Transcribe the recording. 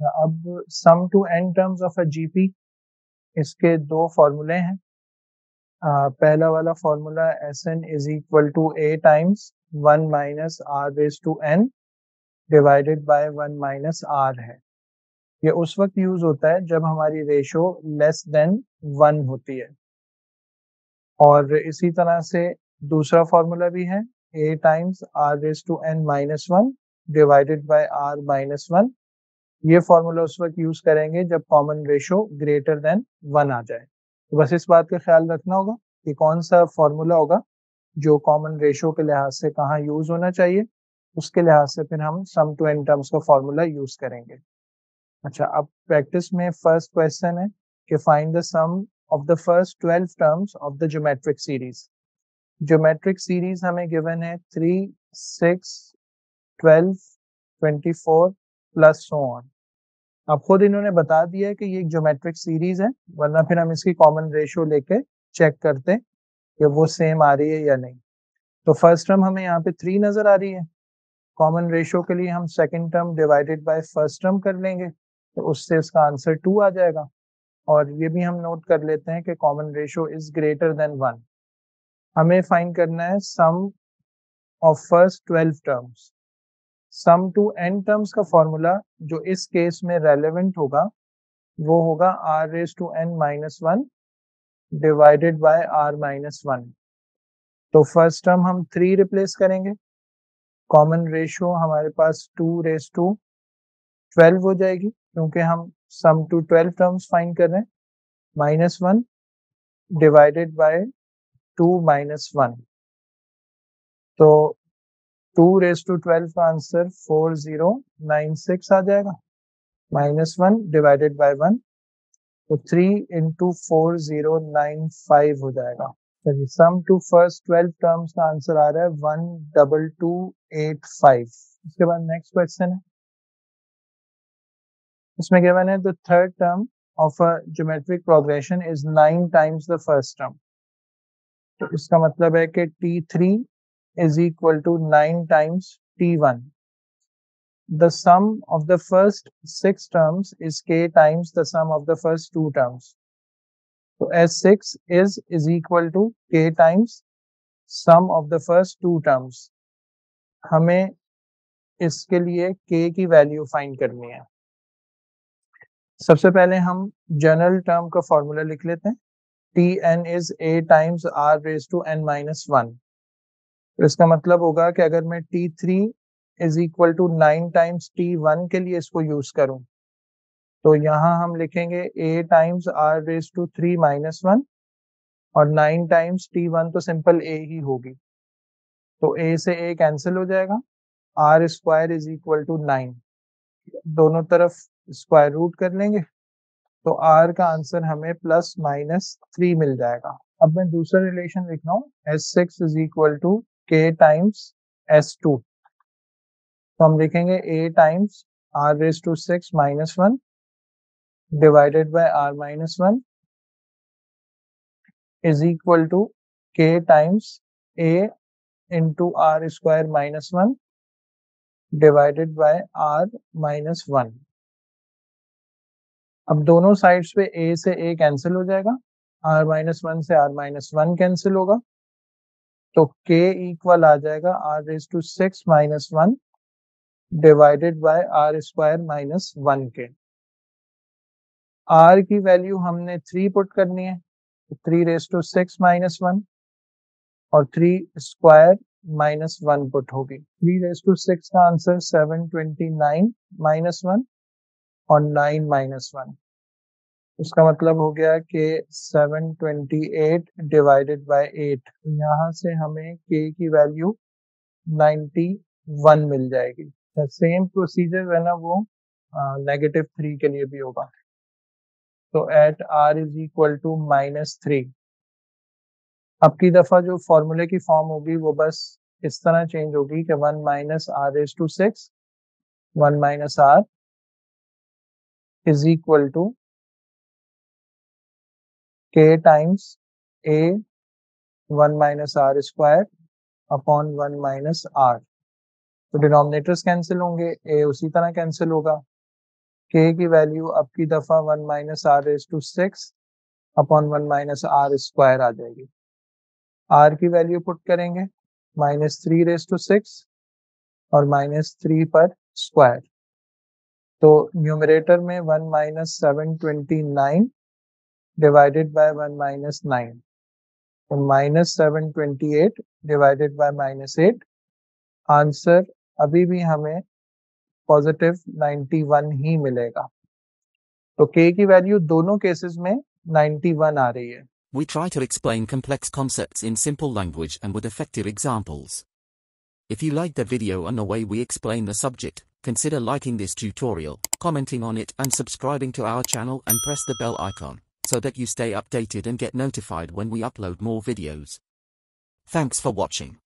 अब sum to N terms of a GP इसके दो फॉर्मूले हैं। पहला वाला formula S N is equal to A times one minus R raise to N divided by one minus R है। ये उस वक्त यूज़ होता है जब हमारी रेशो लेस देन वन होती है। और इसी तरह से दूसरा फॉर्मूला भी है। A times R raise to N minus one divided by R minus one ये फॉर्मूला उस वक्त यूज़ करेंगे जब common ratio greater than one आ जाए। तो बस इस बात का ख्याल रखना होगा कि कौन सा फॉर्मूला होगा जो कॉमन रेशो के लिहाज से कहाँ यूज़ होना चाहिए, उसके लिहाज से फिर हम सम टू एन टर्म्स का फॉर्मूला यूज़ करेंगे। अच्छा अब प्रैक्टिस में फ़र्स्ट क्वेश्चन है कि find the sum of the first twelve terms of the geometric series geometric series हमें गिवन है three six twelve twenty four plus so on अब खुद इन्होंने बता दिया है कि ये एक ज्योमेट्रिक सीरीज़ है, वरना फिर हम इसकी कॉमन रेशियो लेके चेक करते कि वो सेम आ रही है या नहीं। तो फ़र्स्ट टर्म हमें यहाँ पे थ्री नज़र आ रही है। कॉमन रेशियो के लिए हम second term divided by first term कर लेंगे तो उससे इसका आंसर टू आ जाएगा। और ये भी हम नोट कर लेते हैं कि common ratio is greater than one हमें फाइंड करना है sum of first twelve terms sum to n terms का फॉर्मूला जो इस केस में रेलेवेंट होगा, वो होगा r raise to n minus one divided by r minus one तो फ़र्स्ट टर्म हम थ्री रिप्लेस करेंगे। कॉमन रेशियो हमारे पास टू रेस टू ट्वेल्व हो जाएगी, क्योंकि हम sum to twelve terms find कर रहे हैं। Minus one divided by two minus one तो टू रेस टू ट्वेल्व का answer four zero nine six आ जाएगा। Minus one divided by one तो three into four zero nine five हो जाएगा। Sum to first twelve terms का answer आ रहा है one double two eight five. इसके बाद नेक्स्ट क्वेश्चन है। इसमें गिवन है the third term of a geometric progression is nine times the first term तो इसका मतलब है कि T three equal to nine times T one the sum of the first six terms is k times the sum of the first two terms. So S6 is is equal to k times sum of the first two terms. हमें इसके लिए k की value find करनी है सबसे पहले हम general term का फॉर्मूला लिख लेते हैं T n is a times r raise to n minus one तो इसका मतलब होगा कि अगर मैं T three is equal to nine times T one के लिए इसको यूज़ करूँ तो यहाँ हम लिखेंगे a times r raise to three minus one और नाइन टाइम्स टी वन तो सिंपल ए ही होगी। तो ए से ए कैंसिल हो जाएगा। R square is equal to nine दोनों तरफ़ स्क्वायर रूट कर लेंगे तो आर का आंसर हमें प्लस माइनस थ्री मिल जाएगा। अब मैं दूसरा रिलेशन लिख रहा हूँ। S six is equal to k times S two तो हम लिखेंगे a times r raise to six minus one divided by r minus one is equal to k times a into r square minus one divided by r minus one अब दोनों sides पे ए से a cancel हो जाएगा। R minus one से r minus one cancel होगा। तो k equal आ जाएगा r raise to six minus one divided by r square minus one के आर की वैल्यू हमने थ्री पुट करनी है three raise to six minus one और three square minus one put होगी। थ्री रेस टू सिक्स का answer seven twenty nine minus one और nine minus one उसका मतलब हो गया कि seven twenty eight divided by eight तो यहाँ से हमें के की वैल्यू नाइन्टी वन मिल जाएगी. सेम प्रोसीजर है ना वो नेगेटिव थ्री के लिए भी होगा. तो eight r is equal to minus three अब की दफ़ा जो फॉर्मूले की फॉर्म होगी वो बस इस तरह चेंज होगी कि one minus R is to six one minus R is equal to K times A one minus R square upon one minus R तो डिनोमिनेटर्स कैंसिल होंगे ए उसी तरह कैंसिल होगा। K की वैल्यू अब की दफ़ा one minus r raise to six upon one minus r square आ जाएगी। आर की वैल्यू पुट करेंगे minus three raise to six और माइनस थ्री पर स्क्वायर तो न्यूमरेटर में one minus seven twenty nine Divided by one minus nine तो minus seven twenty eight divided by minus eight answer अभी भी हमें पॉजिटिव 91 ही मिलेगा तो k की वैल्यू दोनों केसेस में 91 आ रही है We try to explain complex concepts in simple language and with effective examples. If you like the video and the way we explain the subject, consider liking this tutorial, commenting on it and subscribing to our channel and press the bell icon, so that you stay updated and get notified when we upload more videos. Thanks for watching.